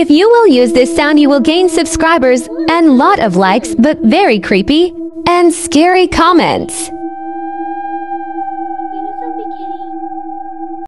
If you will use this sound, you will gain subscribers and lot of likes, but very creepy and scary comments.